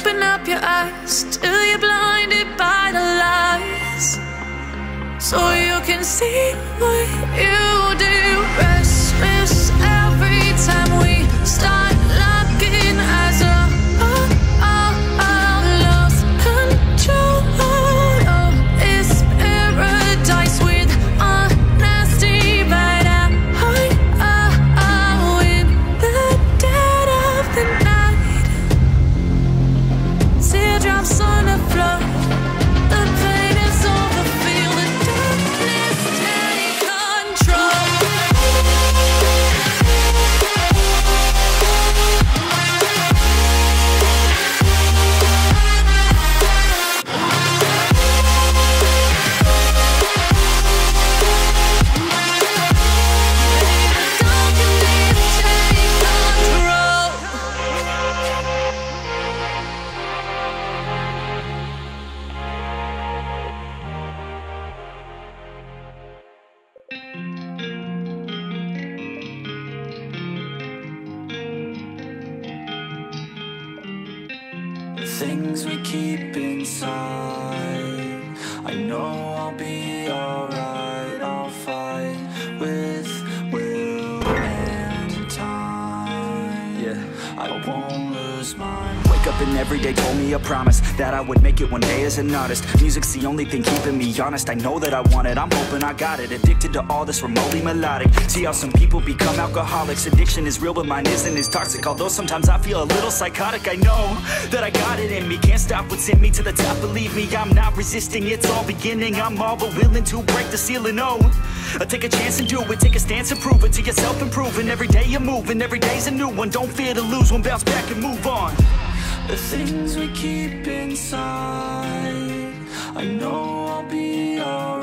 Open up your eyes till you're blinded by the lies. So you can see what you The things we keep inside. I know I'll be and every day told me a promise That I would make it one day as an artist. Music's the only thing keeping me honest. I know that I want it, I'm hoping I got it. Addicted to all this remotely melodic. See how some people become alcoholics. Addiction is real but mine isn't as toxic. Although sometimes I feel a little psychotic I know that I got it in me. Can't stop what's in me to the top. Believe me, I'm not resisting. It's all beginning. I'm all but willing to break the ceiling Oh, I take a chance and do it. Take a stance and prove it. To yourself improving. Every day you're moving, every day's a new one. Don't fear to lose one, bounce back and move on the things we keep inside. I know I'll be alright.